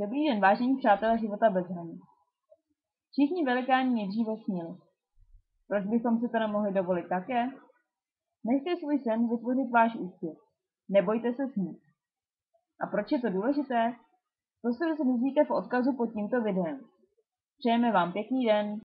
Dobrý den, vážení přátelé života bez hranic. Všichni velikáni nejdříve snili. Proč bychom si to nemohli dovolit také? Nechte svůj sen vytvořit váš úspěch. Nebojte se snít. A proč je to důležité? To se dozvíte v odkazu pod tímto videem. Přejeme vám pěkný den.